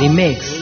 Remix.